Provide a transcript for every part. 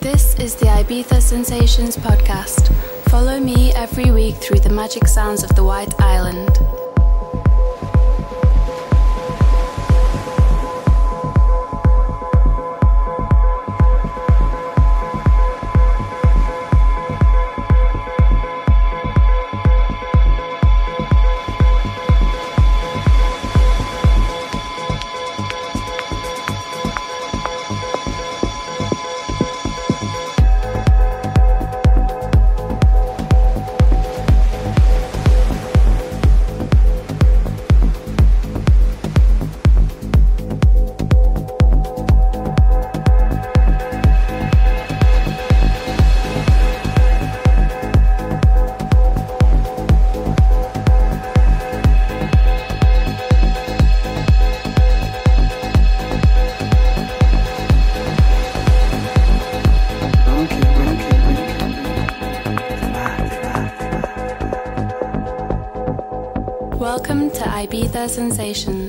This is the Ibiza Sensations podcast. Follow me every week through the magic sounds of the White Island. Ibiza Sensations.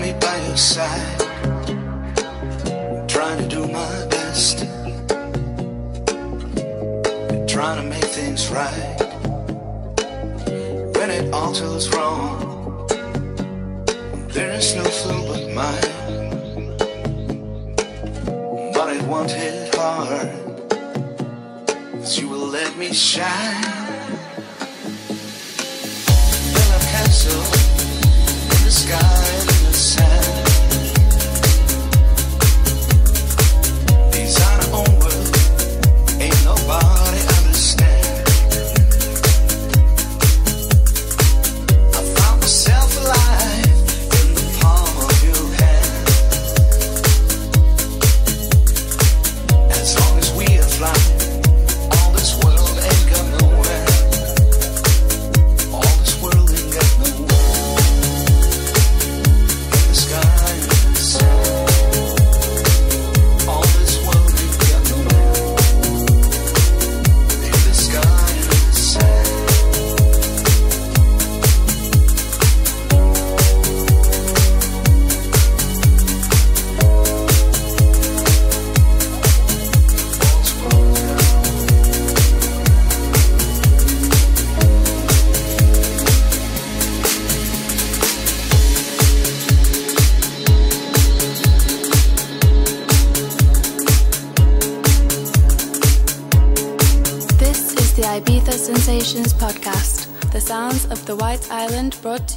me by your side. Trying to do my best. Trying to make things right. When it all goes wrong, there is no fool but mine. But it won't hit hard. Cause you will let me shine. Bill of castle in the sky sad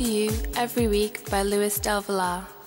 to you every week by Luis Del Villar.